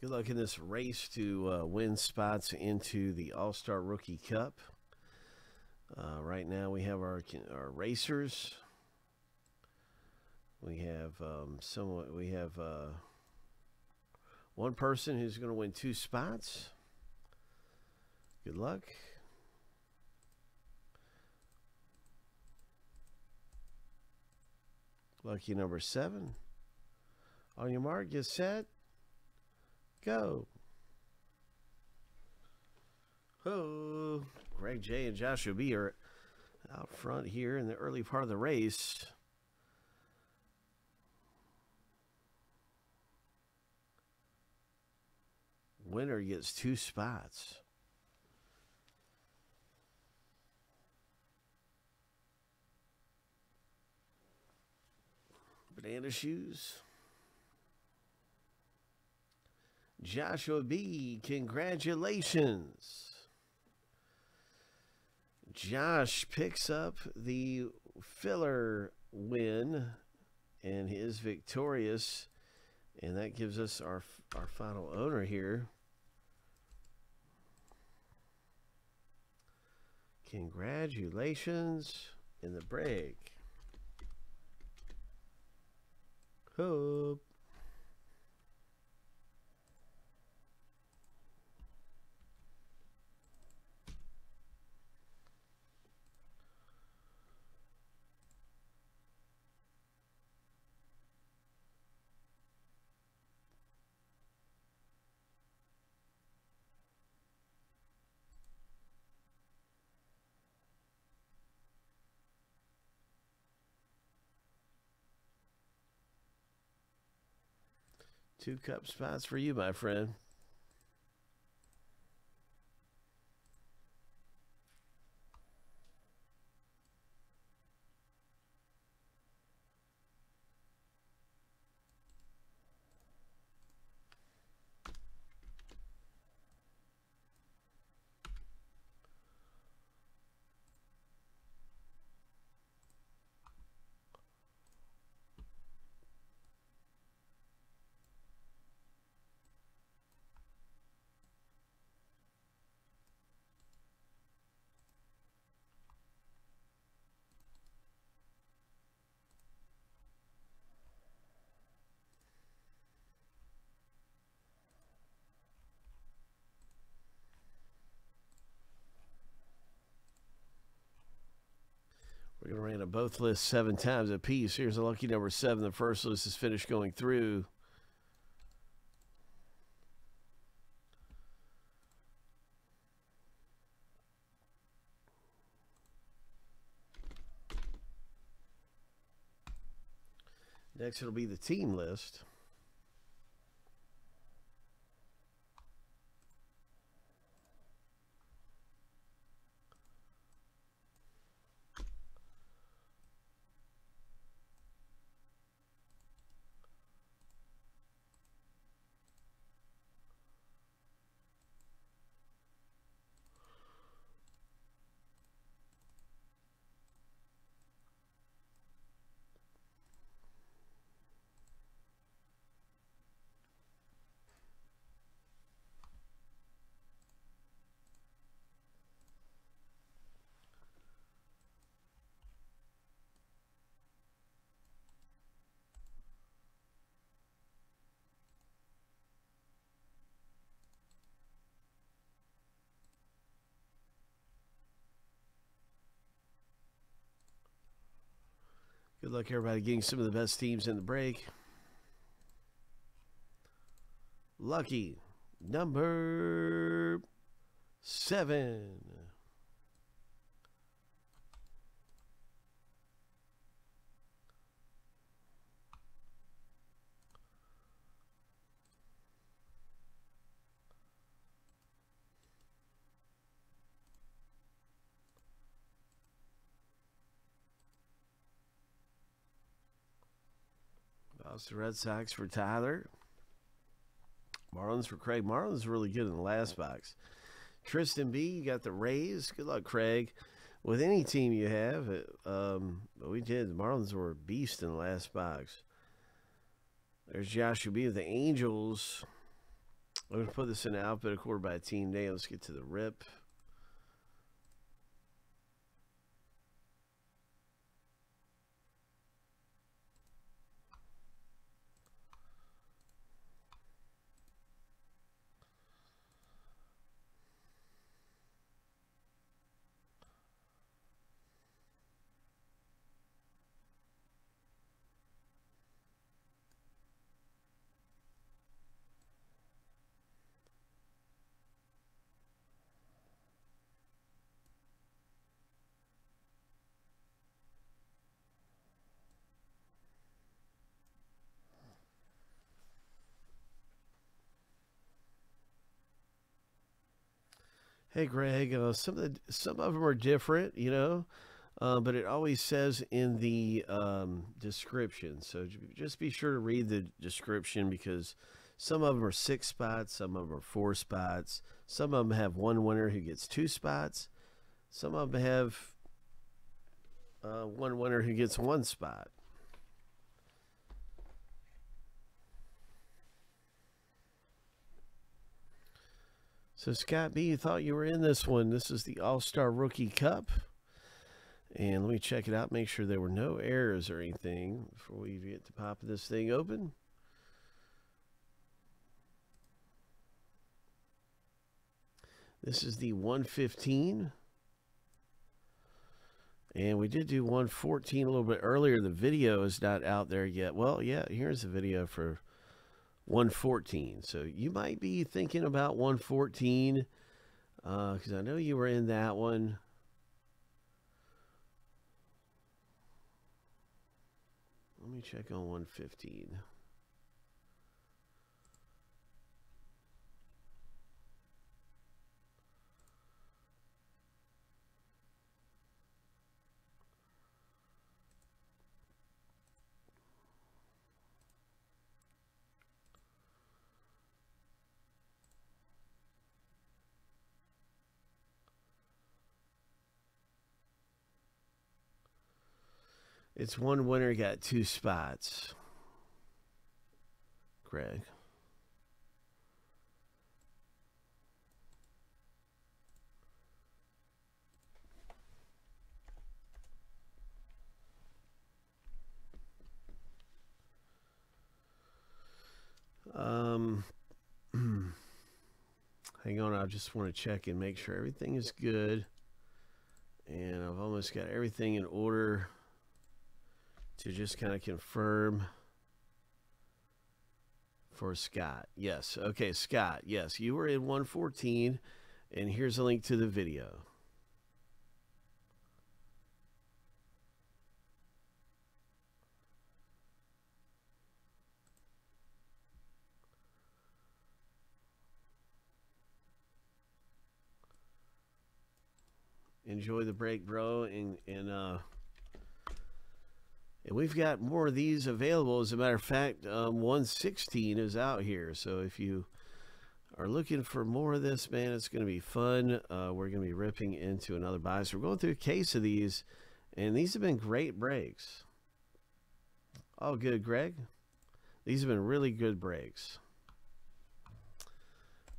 Good luck in this race to uh, win spots into the All Star Rookie Cup. Uh, right now, we have our our racers. We have um, some. We have uh, one person who's going to win two spots. Good luck. Lucky number seven. On your mark, get set, go. Oh, Greg J and Joshua B are out front here in the early part of the race. Winner gets two spots. Banana shoes. Joshua B, congratulations. Josh picks up the filler win and he is victorious. And that gives us our our final owner here. Congratulations in the break. Hope. Two cup spots for you, my friend. Both lists seven times apiece. Here's a lucky number seven. The first list is finished going through. Next, it'll be the team list. Good luck, everybody, getting some of the best teams in the break. Lucky number seven. The Red Sox for Tyler. Marlins for Craig. Marlins really good in the last box. Tristan B, you got the Rays. Good luck, Craig. With any team you have, um, we did. The Marlins were a beast in the last box. There's Joshua B of the Angels. I'm going to put this in alphabetical order by team name. Let's get to the rip. Hey, Greg. Uh, some of the some of them are different, you know, uh, but it always says in the um, description. So just be sure to read the description because some of them are six spots, some of them are four spots, some of them have one winner who gets two spots, some of them have uh, one winner who gets one spot. So, Scott B, you thought you were in this one. This is the All Star Rookie Cup. And let me check it out, make sure there were no errors or anything before we get to pop this thing open. This is the 115. And we did do 114 a little bit earlier. The video is not out there yet. Well, yeah, here's the video for 114. So you might be thinking about 114 because uh, I know you were in that one. Let me check on 115. It's one winner got two spots. Greg. Um, hang on, I just want to check and make sure everything is good. And I've almost got everything in order to just kind of confirm for Scott. Yes. Okay, Scott. Yes, you were in 114, and here's a link to the video. Enjoy the break, bro, and and uh and we've got more of these available. As a matter of fact, um, 116 is out here. So if you are looking for more of this, man, it's going to be fun. Uh, we're going to be ripping into another buy. So we're going through a case of these, and these have been great breaks. Oh, good, Greg. These have been really good breaks.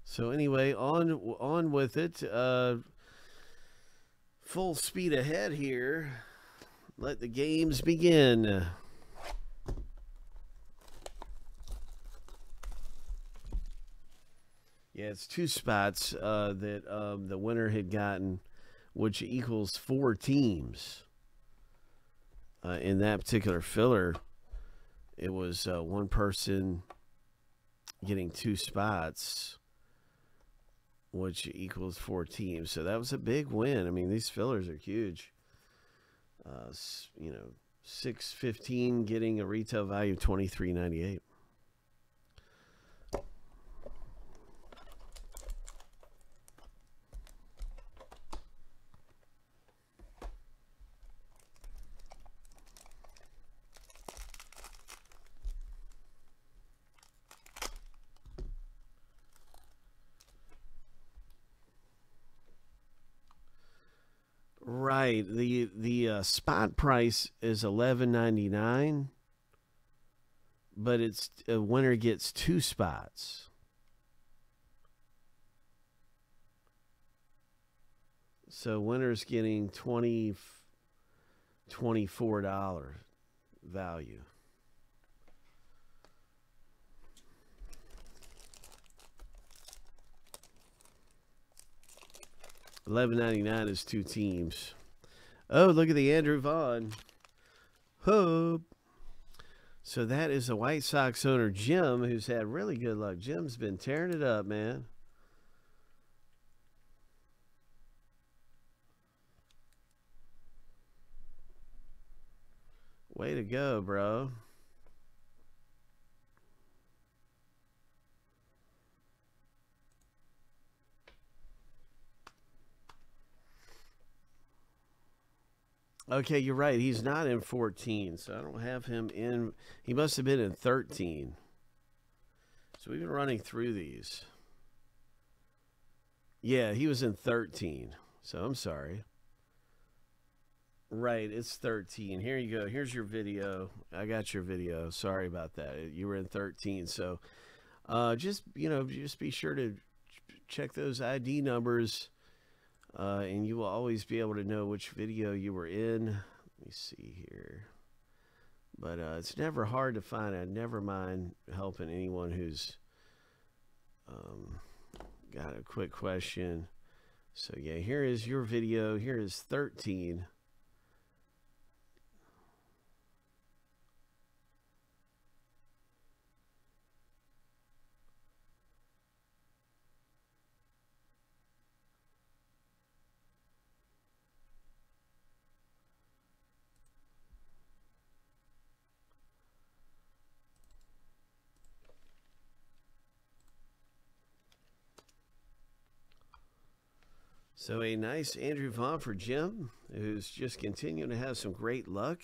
So anyway, on on with it. Uh, full speed ahead here. Let the games begin. Yeah, it's two spots uh, that um, the winner had gotten, which equals four teams. Uh, in that particular filler, it was uh, one person getting two spots, which equals four teams. So that was a big win. I mean, these fillers are huge uh, you know, 615 getting a retail value of 23.98. the The uh, spot price is eleven ninety nine, but it's uh, a winner gets two spots. So winner's getting twenty twenty four dollar value. Eleven ninety nine is two teams. Oh, look at the Andrew Vaughn. So that is the White Sox owner Jim, who's had really good luck. Jim's been tearing it up, man. Way to go, bro. Okay, you're right. He's not in 14, so I don't have him in. He must have been in 13. So we've been running through these. Yeah, he was in 13. So I'm sorry. Right, it's 13. Here you go. Here's your video. I got your video. Sorry about that. You were in 13. So uh, just, you know, just be sure to check those ID numbers uh, and you will always be able to know which video you were in. Let me see here. But uh, it's never hard to find. I never mind helping anyone who's um, got a quick question. So, yeah, here is your video. Here is 13. So a nice Andrew Vaughn for Jim, who's just continuing to have some great luck.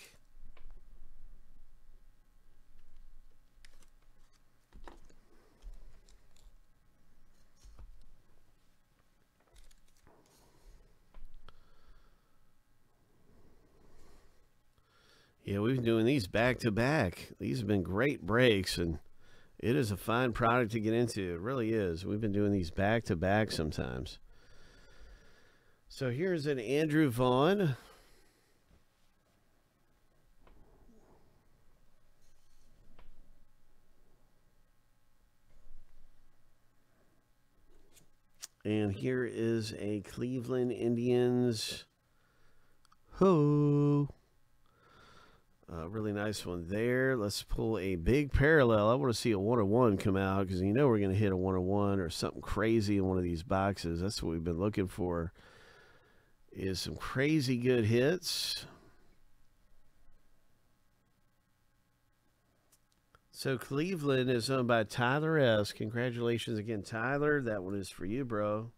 Yeah, we've been doing these back to back. These have been great breaks, and it is a fine product to get into. It really is. We've been doing these back to back sometimes. So here's an Andrew Vaughn. And here is a Cleveland Indians. Ho! A really nice one there. Let's pull a big parallel. I want to see a one on one come out because you know we're going to hit a one on one or something crazy in one of these boxes. That's what we've been looking for is some crazy good hits. So Cleveland is owned by Tyler S. Congratulations again, Tyler. That one is for you, bro.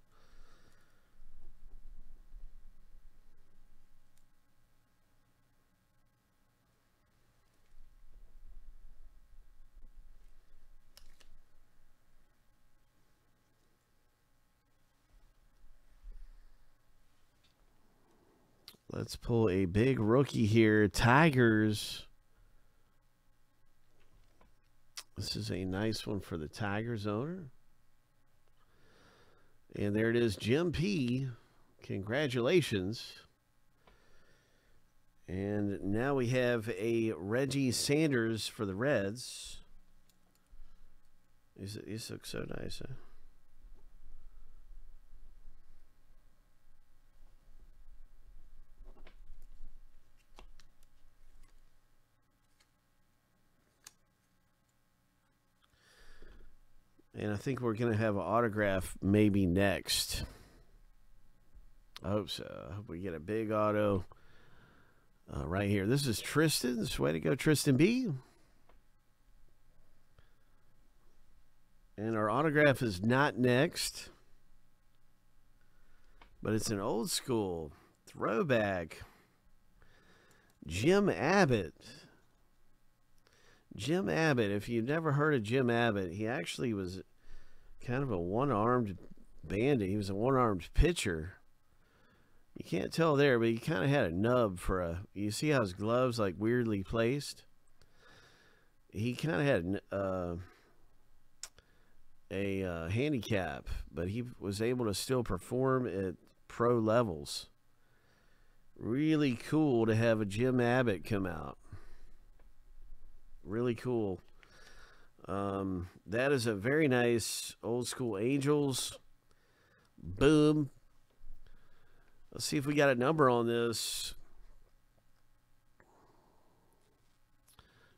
Let's pull a big rookie here. Tigers. This is a nice one for the Tigers owner. And there it is, Jim P. Congratulations. And now we have a Reggie Sanders for the Reds. These, look so nice, huh? And I think we're going to have an autograph maybe next. I hope so. I hope we get a big auto uh, right here. This is Tristan's. Way to go, Tristan B. And our autograph is not next, but it's an old school throwback. Jim Abbott. Jim Abbott, if you've never heard of Jim Abbott, he actually was kind of a one armed bandit. He was a one armed pitcher. You can't tell there, but he kind of had a nub for a. You see how his gloves like weirdly placed. He kind of had uh, a uh, handicap, but he was able to still perform at pro levels. Really cool to have a Jim Abbott come out. Really cool. Um, that is a very nice old school Angels. Boom. Let's see if we got a number on this.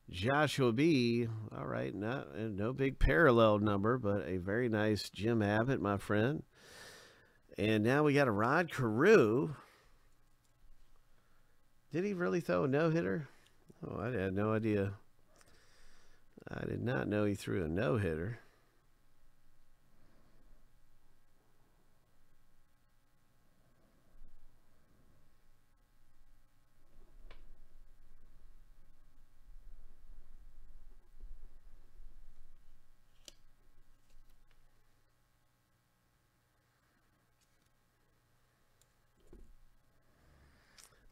Joshua B. All right, not no big parallel number, but a very nice Jim Abbott, my friend. And now we got a Rod Carew. Did he really throw a no hitter? Oh, I had no idea. I did not know he threw a no hitter.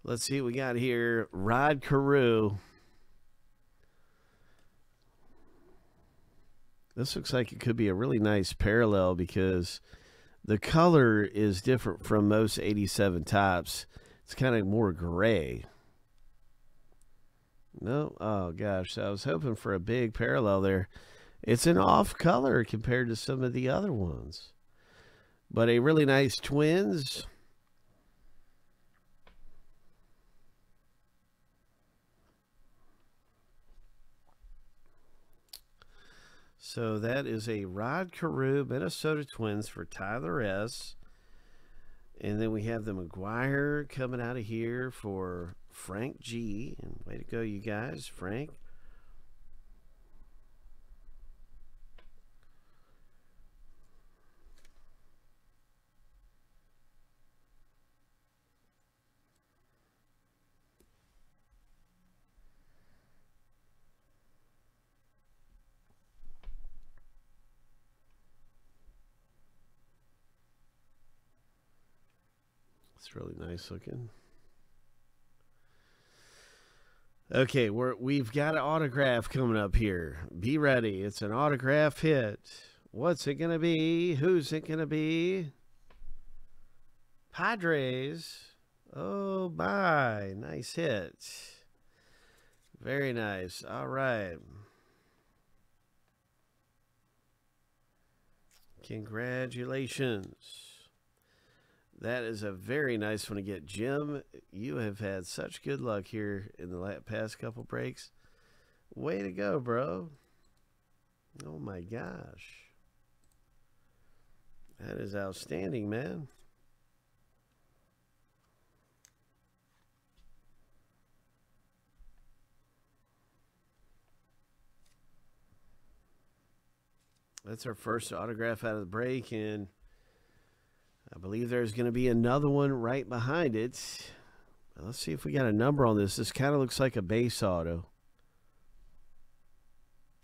Let's see what we got here. Rod Carew. This looks like it could be a really nice parallel because the color is different from most 87 Topps. It's kind of more gray. No, oh gosh, I was hoping for a big parallel there. It's an off color compared to some of the other ones. But a really nice twins. So that is a Rod Carew Minnesota Twins for Tyler S. And then we have the McGwire coming out of here for Frank G. And way to go, you guys. Frank. It's really nice looking. Okay, we're we've got an autograph coming up here. Be ready. It's an autograph hit. What's it gonna be? Who's it gonna be? Padres. Oh my, nice hit. Very nice. All right. Congratulations. That is a very nice one to get. Jim, you have had such good luck here in the past couple breaks. Way to go, bro. Oh my gosh. That is outstanding, man. That's our first autograph out of the break, and I believe there's going to be another one right behind it. Let's see if we got a number on this. This kind of looks like a base auto.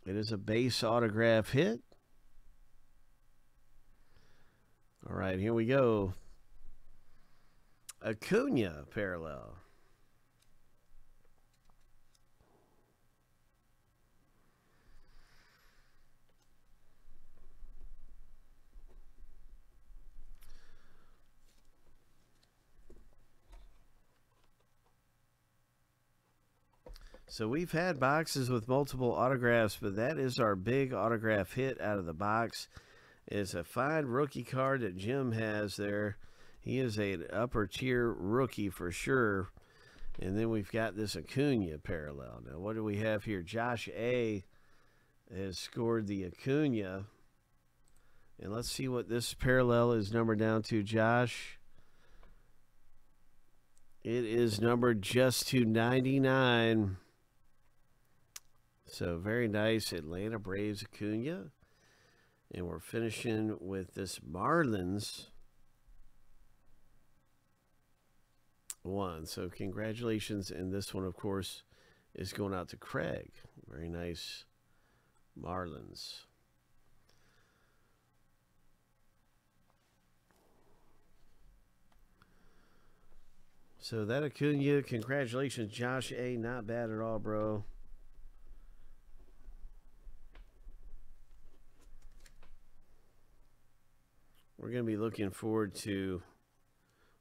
It is a base autograph hit. All right, here we go. Acuna parallel. So we've had boxes with multiple autographs, but that is our big autograph hit out of the box. It's a fine rookie card that Jim has there. He is an upper tier rookie for sure. And then we've got this Acuna parallel. Now, what do we have here? Josh A has scored the Acuna. And let's see what this parallel is numbered down to, Josh. It is numbered just to 99. So very nice Atlanta Braves Acuna. And we're finishing with this Marlins one. So congratulations. And this one, of course, is going out to Craig. Very nice Marlins. So that Acuna, congratulations, Josh A. Not bad at all, bro. We're going to be looking forward to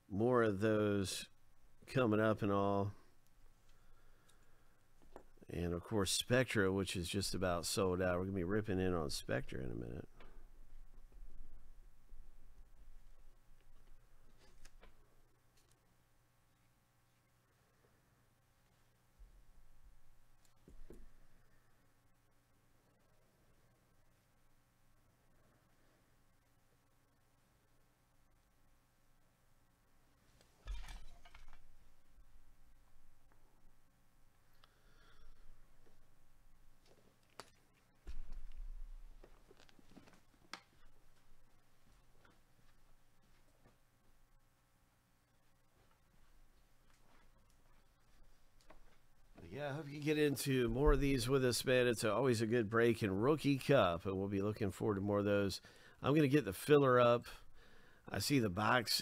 more of those coming up and all. And of course, Spectra, which is just about sold out. We're going to be ripping in on Spectra in a minute. Yeah, I hope you get into more of these with us, man. It's always a good break in Rookie Cup, and we'll be looking forward to more of those. I'm going to get the filler up. I see the box